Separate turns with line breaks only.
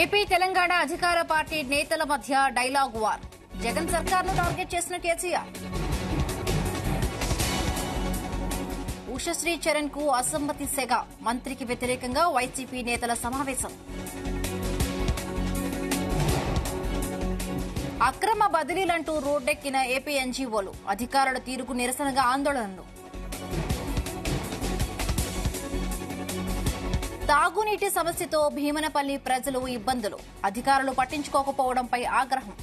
AP Telangana అధికార party నేతల మధ్య డైలాగ్ వార్. జగన్ సర్కార్ను టార్గెట్ చేసిన కేసీఆర్. ఉషశ్రీ చరణ్కు అసమ్మతి సెగ. మంత్రికి వ్యతిరేకంగా వైసీపీ నేతల సమావేశం. అక్రమ బదిలీలంటూ రోడ్డెక్కిన ఏపీ ఎన్జీఓలు అధికారుల తీరుకు నిరసనగా ఆందోళనలు. తాగునీటి సమస్యతో భీమనపల్లి ప్రజలు ఇబ్బందులు. అధికారులు పట్టించుకోకపోవడంపై ఆగ్రహం.